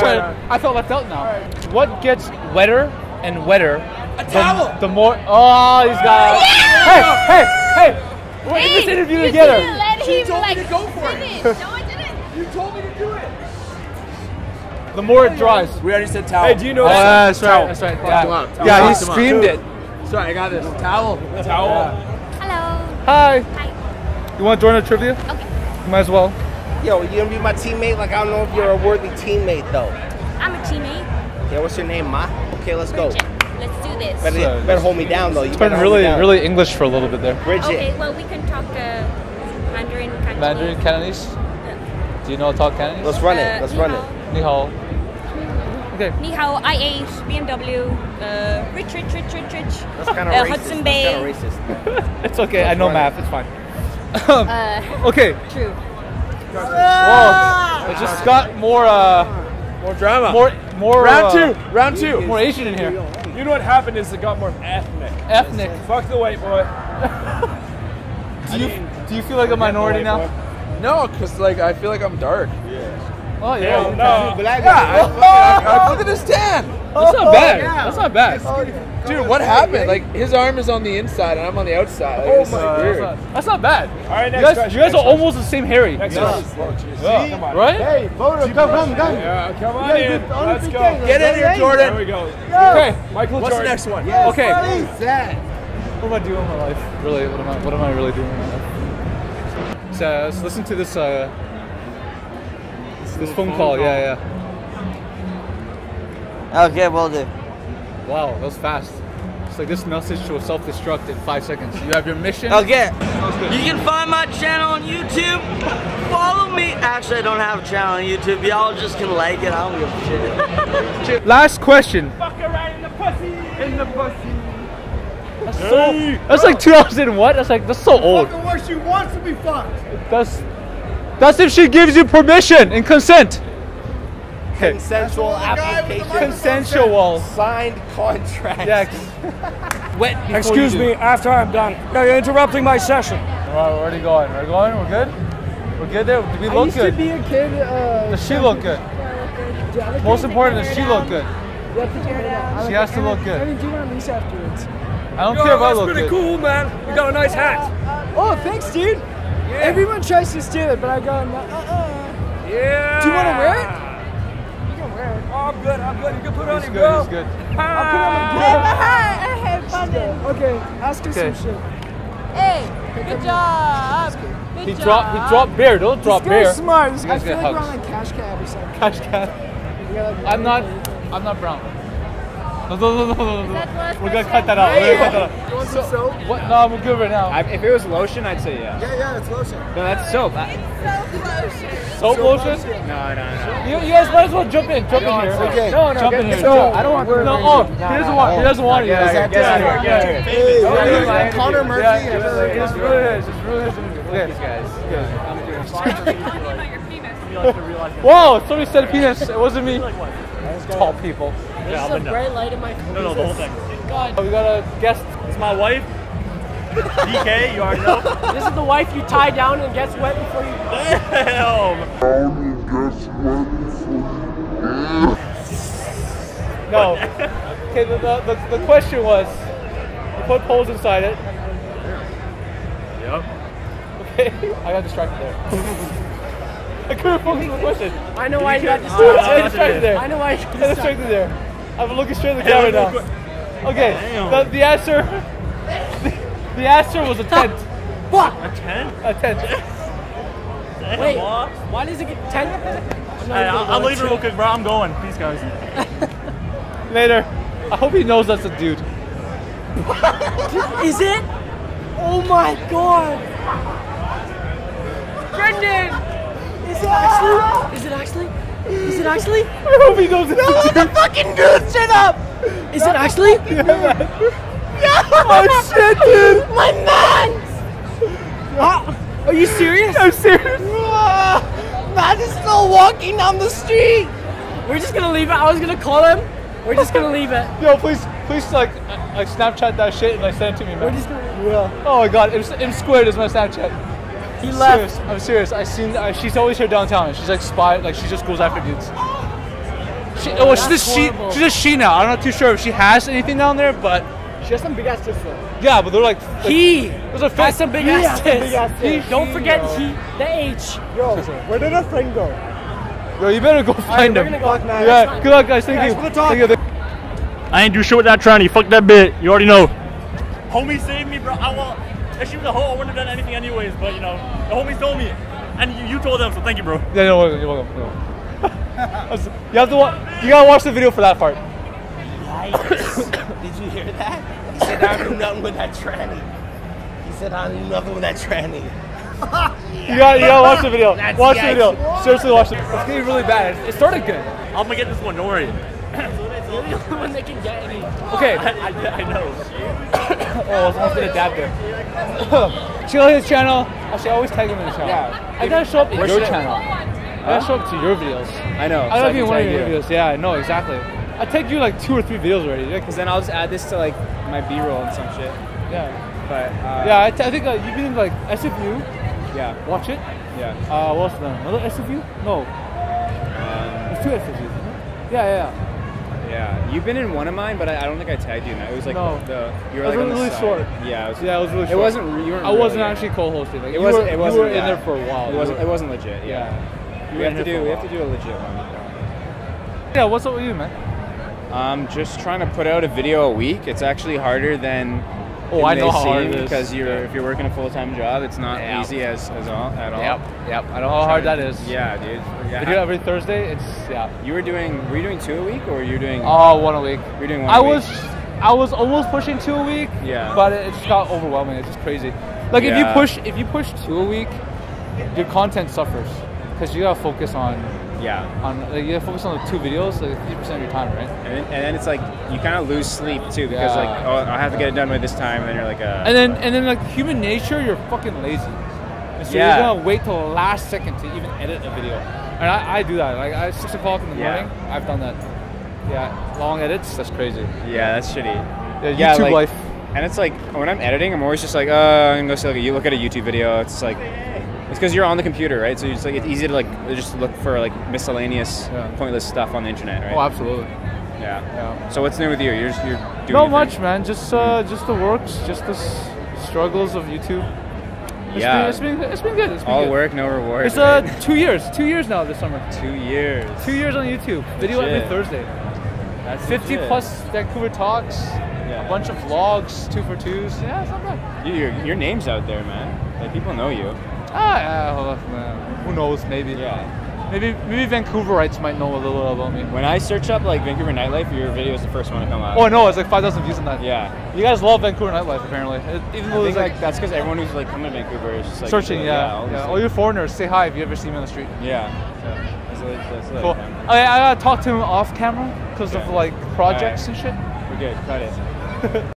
just trying. I felt left out now. What gets wetter and wetter? A towel! The, the more. Oh, he's got. Hey, hey, hey! We're in this interview you together. didn't let She him told me like to go for it. finish. No, I didn't. You told me to do it. The more it dries. We already said towel. Hey, do you know Oh, that? that's right. That's right. Yeah, Towel. yeah he Towel. screamed it. Sorry, I got this. Towel. Towel. Hello. Hi. Hi. You want to join the trivia? Okay. You might as well. Yo, you gonna be my teammate? Like I don't know if you're a worthy teammate though. I'm a teammate. Yeah, what's your name, Ma? Okay, let's go. Bridget. Let's do this. Better, So, better hold me down though. You It's better been really, really English for a little bit there. Bridget. Okay, well we can talk uh, Mandarin, Cantonese. Mandarin, Cantonese. Do you know how to talk Cantonese? Let's run Uh, it. Let's ni run it. Ni hao. Okay. Ni hao, I8, BMW, uh, Rich, Rich, Rich, Rich, Rich. That's kind of Uh, racist. Hudson That's kind of racist. It's okay. I know run it. math. It's fine. Uh, Okay. true. Whoa. It just got more, uh, More drama. more, more. round uh, two. Round two. More Asian in here. You know what happened is it got more ethnic. Ethnic. Fuck the white boy. Do you do you feel like a minority now? No, cause like I feel like I'm dark. Oh yeah. No, no. Black Yeah. I, I, I, his tan. That's not bad. That's not bad. Dude, what happened? Like his arm is on the inside and I'm on the outside. Like, this is Uh, weird. that's, not, that's not bad. All right, You guys, question. you guys next are almost the same hairy. Next Yeah. question. Yeah. Come on. Right? Hey, photo, come, come, come. Yeah, come on Yeah, in. Let's go. thing, Get in here. Jordan. There we go. Okay. Michael What's Jordan. the next one? Yes, Okay. What is that? What am I doing in my life? Really, what am I? What am I really doing in my life? So, let's listen to this. Uh, this phone call. Yeah, yeah. Okay, will do. Wow, that was fast. It's like this message to self-destruct in five seconds. You have your mission. Okay. good. You can find my channel on YouTube. Follow me. Actually, I don't have a channel on YouTube. Y'all just can like it. I don't give a shit. Last question. Fuck around in the pussy. In the pussy. That's so. That's like 2000 what? That's like that's so old. Fucking where she wants to be fucked. That's. That's if she gives you permission and consent. Okay. Consensual application. Consensual. Signed contract. Yeah. Wet. Excuse me, after I'm done. No, you're interrupting my session. All right, we're already going. We're going. We're good. We're good there. Do we I look used good? to be a kid. Uh, Does she look good? Most important, does she look good? She has to look good. I good. mean, do you want to lease afterwards? I don't care if I look good. that's pretty cool, man. You got a nice hat. Oh, thanks, dude. Everyone tries to steal it, but I go, uh, uh. Yeah. Do you want to wear it? You can wear it. Oh, I'm good. I'm good. You can put it on He's your good. bro. He's good. Okay, ask her Okay. some shit. Hey, good job. Good He job. dropped. He dropped bear. Don't drop This guy's bear. smart. This, You I guys feel get like we're on like cash cab or something. Cash cab. Like, I'm not. I'm not brown. No, no, no, no, no, no. That We're gonna cut that out. We're gonna cut that out. You want some soap? What? No, I'm good right now. I, if it was lotion, I'd say yeah. Yeah, yeah, it's lotion. No, that's soap. I, Soap lotion? Soap lotion? No, no, no. You, you guys might as well jump in. Jump in here. Okay. No, no, jump in here. No, I don't want. No, oh, he doesn't want. He doesn't want you. Get out of here. Get out of here. Get out of here. Hey, Don't what do is it, that, man. Connor Murphy? Yeah, ever- it's really is. It's really is. Okay. These guys. Whoa! Somebody said penis. It wasn't me. Tall people. There's a bright light in my No, no, the whole thing. Oh, we got a guest. It's my wife. DK, you already know. This is the wife you tie down and gets wet before you. Damn. down No. Okay. The, the, the, the question was, you put poles inside it. Yep. Okay. I got distracted there. I couldn't focus on the question. I know why you got I distracted. got distracted there. I know why you got I got distracted. distracted there. I'm looking straight at the camera now. Okay. The, the answer. The, the answer was a tent. Fuck! A 10? A tent. Wait, What? why does it get ten? Hey, I'll, I'll leave it real quick, bro. I'm going. Peace, guys. Later. I hope he knows that's a dude. Is it? Oh my god! Brendan! Is it actually? Is it actually? Is it actually? I hope he knows it's a dude. fucking dude, shut up! Is it actually? Yeah. Oh shit, dude. My man! Are you serious? I'm serious. Matt is still walking down the street. We're just gonna leave it. I was gonna call him. We're just gonna leave it. Yo, please, please, like, uh, like Snapchat that shit and like send it to me, man. We're just gonna. Yeah. Oh my god, M, M squared is my Snapchat. He Serious. I'm serious. I seen. Uh, she's always here downtown. She's like spy. Like she just goes after dudes. she, well, she's just she, she's just she now. I'm not too sure if she has anything down there, but She has some big ass tits though. yeah, but they're like, like He There's a has some big He ass has some tits. big ass tits. He- Don't He, forget yo. he, the H. Yo, where did our friend go? Yo, you better go find we're him. gonna go. Yeah, good luck, guys. Thank you. for the talk. Thank you. I ain't do shit with that tranny. Fuck that bit. You already know. Homie saved me, bro. I well, if she was a hoe, I wouldn't have done anything anyways. But you know, the homies told me, and you, you told them, so thank you, bro. Yeah, no, you're welcome. You're welcome. you have to watch. You gotta watch the video for that part. Did you hear that? He said I don't nothing with that tranny. He said I don't nothing with that tranny. You gotta, you gotta watch the video. That's watch the the video. actual- Seriously, watch it. It's getting really bad. It started good. I'm gonna get this one. Don't worry. You're the only one that can get any. Okay. I, I, I know. Oh, I was almost gonna dab there. Out his channel. Actually, I always tag him in the channel. Yeah. I gotta show up in your channel. I gotta show up to your videos. I know. I gotta be can in one of your you. videos. Yeah, I know exactly. I take you like two or three videos already. Like, Cause then I'll just add this to like my B-roll and some shit. yeah. But uh, Yeah, I, t- I think uh, you've been like SFU. yeah, Watch it. yeah. Uh, what else? is there? Another SFU? No, Um, there's two SFUs. Yeah, yeah. Yeah, you've been in one of mine, but I, I don't think I tagged you. in that. It was like No. the you were It was like really side. short. Yeah, it was, Yeah, it was really. It short. wasn't. re- You weren't I wasn't really- actually co-hosting. Like, It wasn't. Were, it wasn't. You were in there for a while. It wasn't. It wasn't legit. Yeah. Yeah. You We have to do. We have to do a legit one. Yeah. What's up with you, man? Um, just trying to put out a video a week. It's actually harder than. Oh, I know how hard it is. because you're if you're working a full time job, it's not Yeah. easy as, as all at all. Yep. Yep. I know how hard that is. Yeah, dude. Yeah. We do every Thursday. It's yeah. You were doing. Were you doing two a week, or were you doing? Oh, one a week. You're doing one I a week. was, I was almost pushing two a week. Yeah. But it, just got overwhelming. It's just crazy. Like if you push, if you push two a week, your content suffers because you gotta focus on, Yeah. on like, you focus on the two videos, like fifty percent of your time, right? And then, and then it's like you kind of lose sleep too because Yeah. like oh I have to get it done by this time, and then you're like uh. And then and then like human nature, you're fucking lazy. And so Yeah. you're gonna wait till the last second to even edit a video. And I, I do that. Like at six o'clock in the Yeah. morning, I've done that. Yeah, long edits. That's crazy. yeah, that's shitty. Yeah, YouTube like- life. And it's like when I'm editing, I'm always just like, uh, I'm gonna go see like a, you look at a YouTube video. It's like it's because you're on the computer, right? So it's like it's easy to like just look for like miscellaneous, Yeah. pointless stuff on the internet, right? Oh, absolutely. yeah. Yeah. So what's new with you? You're just, you're doing Not much, man. Just uh, just the works, just the s- struggles of YouTube. It's Yeah. been, it's been it's been good. It's been All good. work, no reward. It's uh right? two years, two years now this summer. two years. Two years on YouTube. Video every Thursday. That's 50 legit. plus Vancouver talks. Yeah. A bunch of vlogs, two for twos. Yeah, it's not bad. You, your, your name's out there, man. Like people know you. Ah, yeah, hold. Who knows? Maybe. Yeah. Maybe maybe Vancouverites might know a little about me. When I search up like Vancouver nightlife, your video is the first one to come up. Oh no, it's like 5,000 views on that. Yeah. You guys love Vancouver nightlife apparently. It, even I though think it's like, like, that's because everyone who's like coming to Vancouver is just like searching, into, yeah. all yeah. All you foreigners, say hi if you ever see me on the street. Yeah. That's lit, that's Cool. I, I gotta talk to him off camera because of like projects and shit. We're good. Cut it.